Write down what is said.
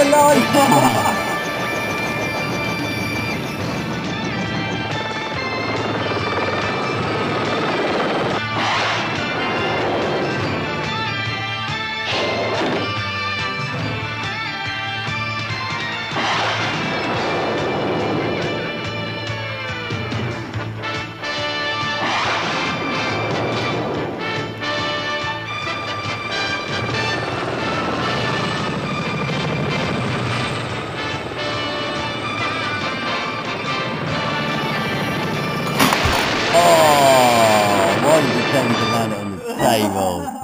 alive! Oh, why me to land on the table?